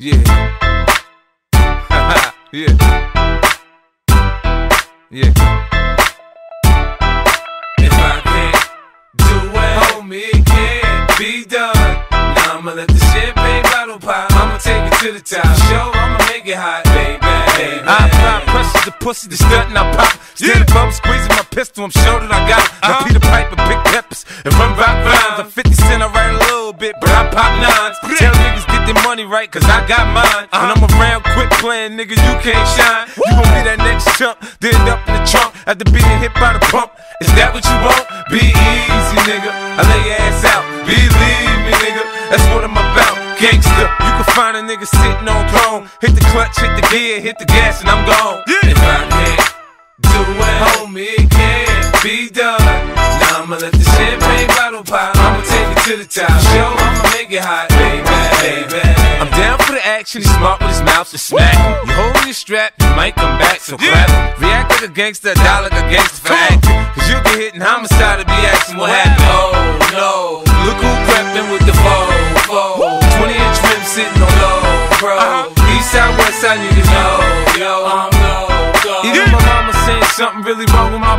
Yeah. yeah. Yeah. If I can't do it, homie, it can't be done. Now I'ma let the champagne bottle pop. I'ma take it to the top. Show, I'ma make it hot, baby. baby. I apply pressure to pussy, the stunt and I pop. Stand above, squeezing my pistol, I'm sure that I got it. Now uh-huh. Peter Piper, big peppers, and run rock rhymes. I'm uh-huh. 50 right, cause I got mine. When I'm uh-huh. around, quit playing, nigga, you can't shine. You gon' be that next chump, then up in the trunk after being hit by the pump. Is that what you want? Be easy, nigga. I lay your ass out. Believe me, nigga. That's what I'm about. Gangsta, you can find a nigga sitting on throne. Hit the clutch, hit the gear, hit the gas, and I'm gone. If I can't do it, homie, it can't be done. I'ma let the champagne bottle pop. I'ma take it to the top. Show, I'ma make it hot, baby, baby. I'm down for the action. He's smart with his mouth to smack. You hold your strap, you might come back, so clap. React like a gangster, die like a gangster for acting. Cause you get hit in homicide to be asking what happened. Oh no, look who crept in with the foe, foe. 20 inch rim sitting on low, bro. Uh-huh. East side, west side, niggas know, yo, I'm low, go. Even my mama saying something really wrong with my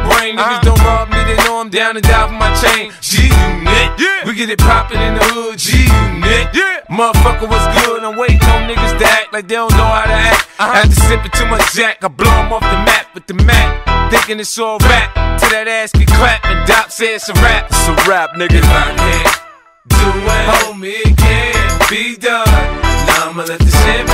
know I'm down and die for my chain. G unit, we get it poppin' in the hood. G unit, motherfucker, what's good? I'm waiting on niggas to act like they don't know how to act. I had to After sipping too much Jack, I blow 'em off the map with the Mac. Thinking it's all rap, till that ass get clapped and Doc says it's a wrap. It's a wrap, nigga. If I can't do it, homie, it can't be done. Now I'ma let the champagne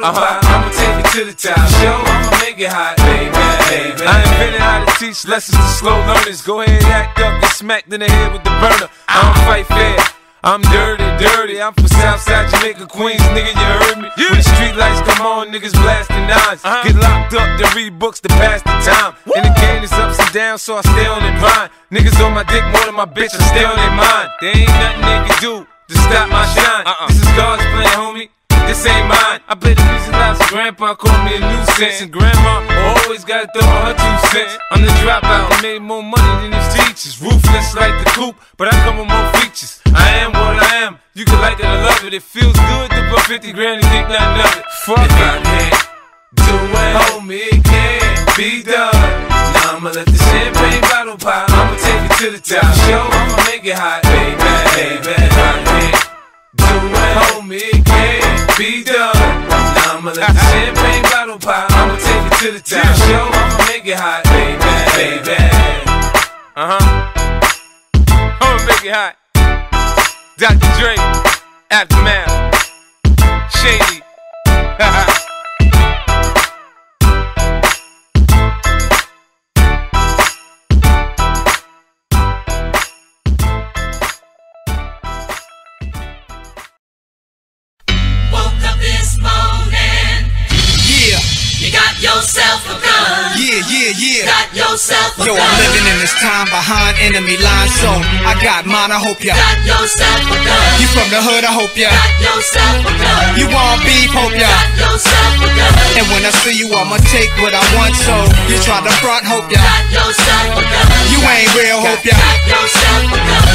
bottle pop. I'ma take it to the top. Show, I'ma make it hot, baby, baby. I invented how to teach lessons to slow learners. Go ahead, act up, get smacked in the head with the burner. I don't fight fair. I'm dirty, dirty. I'm from Southside Jamaica, Queens, nigga. You heard me? When the street lights come on, niggas blasting nines. Uh-huh. Get locked up to read books to pass the time. And the game is ups and downs, so I stay on their mind. Niggas on my dick more than my bitch, I stay on their mind. There ain't nothing they can do to stop my shine. Uh-uh. This is God's plan, homie. This ain't mine. I play the music loud, grandpa called me a nuisance. And grandma always gotta throw her two cents. I'm the dropout, I made more money than these teachers. Ruthless like the coop, but I come with more features. I am what I am. You can like it or love it. It feels good to put 50 grand and think nothing of it. Fuck if I can't do it, homie, it can't be done. Now I'ma let the champagne bottle pop. I'ma take it to the top. Show, I'ma make it hot, baby, baby. If I can't it, homie, it can't be done. Now I'ma let the champagne bottle pop. I'ma take it to the top. Show, I'ma make it hot, baby, baby. Uh huh. I'ma make it hot. Dr. Dre, Aftermath, yourself a gun. yeah, yeah, yeah. Got yourself a Yo, gun. I'm living in this time behind enemy lines, so I got mine. I hope ya. Got yourself a gun. You from the hood? I hope ya. Got yourself a gun. You want beef? Hope ya. Got yourself a gun. And when I see you, I'ma take what I want. So you try to front? Hope ya. Got yourself a gun. You ain't real? Hope ya. Got yourself a gun.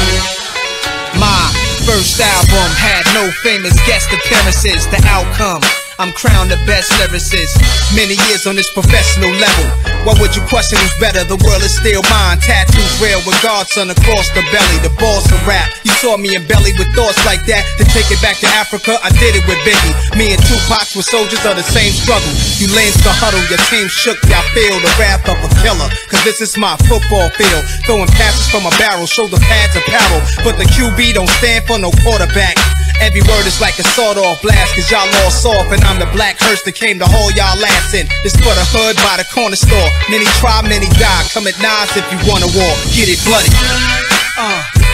My first album had no famous guest appearances. The outcome. I'm crowned the best lyricist. Many years on this professional level. What would you question who's better? The world is still mine. Tattoos real with God's Son across the belly. The boss of rap. You saw me in belly with thoughts like that. To take it back to Africa, I did it with Biggie. Me and Tupac were soldiers of the same struggle. You lanes the huddle, your team shook. Y'all feel the wrath of a killer. Cause this is my football field. Throwing passes from a barrel, shoulder pads apparel. But the QB don't stand for no quarterback. Every word is like a sawed off blast, cause y'all all soft, and I'm the black hearse that came to haul y'all ass in. This for the hood by the corner store. Many try, many die. Come at nines if you wanna war. Get it bloody. Uh.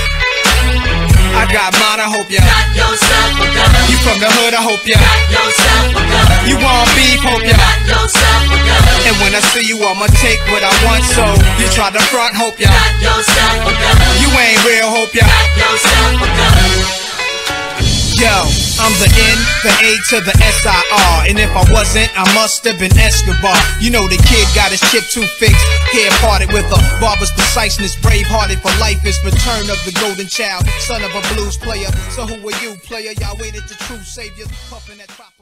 I got mine, I hope ya. Got yourself a gun. You from the hood, I hope ya. Got yourself a gun. You want beef, hope ya. Got yourself a gun. And when I see you, I'ma take what I want, so you try to front, hope ya. Got yourself a gun. You ain't real, hope ya. Got yourself a gun. Yo, I'm the N, the A to the S-I-R. And if I wasn't, I must have been Escobar. You know the kid got his chip too fixed. Hair parted with a barber's preciseness. Brave hearted for life is return of the golden child. Son of a blues player. So who are you, player? Y'all waited the true savior. Puffin' that tropical.